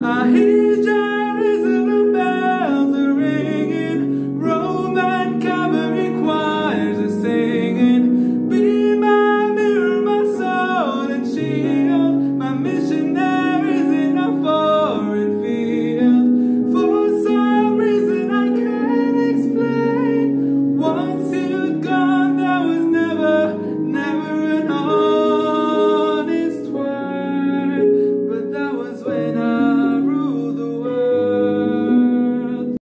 I hear